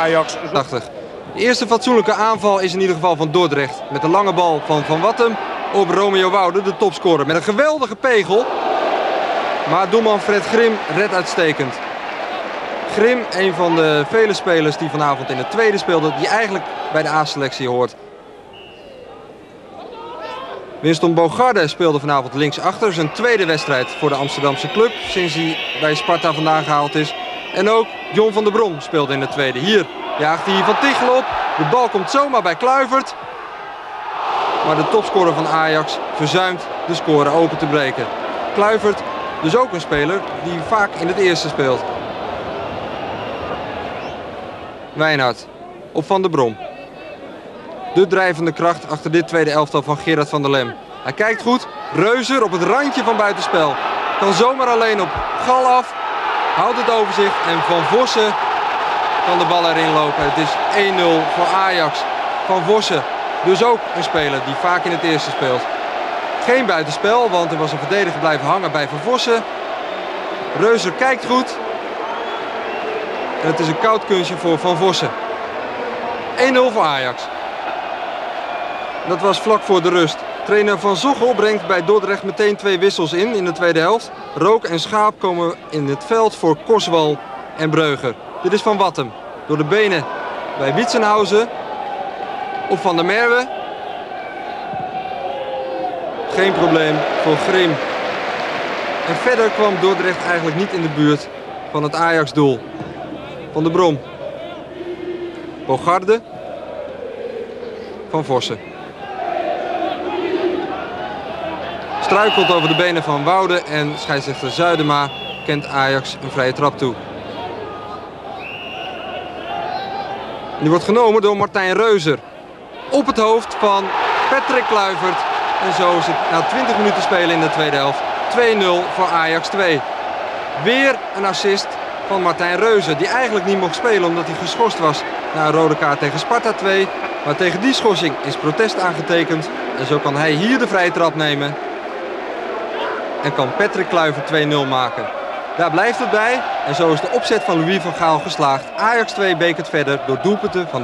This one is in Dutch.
Ajax. 80. De eerste fatsoenlijke aanval is in ieder geval van Dordrecht. Met een lange bal van Van Wattem op Romeo Woude, de topscorer. Met een geweldige pegel. Maar doelman Fred Grim redt uitstekend. Grim, een van de vele spelers die vanavond in het tweede speelde, die eigenlijk bij de A-selectie hoort. Winston Bogarde speelde vanavond linksachter. Zijn tweede wedstrijd voor de Amsterdamse club sinds hij bij Sparta vandaan gehaald is. En ook John van der Brom speelde in de tweede. Hier jaagt hij Van Tichel op. De bal komt zomaar bij Kluivert. Maar de topscorer van Ajax verzuimt de score open te breken. Kluivert, dus ook een speler die vaak in het eerste speelt. Wijnard op Van der Brom. De drijvende kracht achter dit tweede elftal van Gerard van der Lem. Hij kijkt goed. Reuzer op het randje van buitenspel. Kan zomaar alleen op Gal af. Houdt het overzicht en Van Vossen kan de bal erin lopen. Het is 1-0 voor Ajax. Van Vossen, dus ook een speler die vaak in het eerste speelt. Geen buitenspel, want er was een verdediger blijven hangen bij Van Vossen. Reuzer kijkt goed. Het is een koud kunstje voor Van Vossen. 1-0 voor Ajax. Dat was vlak voor de rust. Trainer Van Zochel brengt bij Dordrecht meteen twee wissels in in de tweede helft. Rook en Schaap komen in het veld voor Korswal en Breuger. Dit is Van Wattem. Door de benen bij Witsenhausen. Op Van der Merwe. Geen probleem voor Grim. En verder kwam Dordrecht eigenlijk niet in de buurt van het Ajax-doel. Van de Brom. Bogarde. Van Vossen. Struikelt over de benen van Woude en scheidsrechter Zuidema kent Ajax een vrije trap toe. Die wordt genomen door Martijn Reuzer. Op het hoofd van Patrick Kluivert. En zo is het na 20 minuten spelen in de tweede helft 2-0 voor Ajax 2. Weer een assist van Martijn Reuzer. Die eigenlijk niet mocht spelen omdat hij geschorst was na een rode kaart tegen Sparta 2. Maar tegen die schorsing is protest aangetekend. En zo kan hij hier de vrije trap nemen. En kan Patrick Kluivert 2-0 maken. Daar blijft het bij. En zo is de opzet van Louis van Gaal geslaagd. Ajax 2 bekert verder door doelpunten van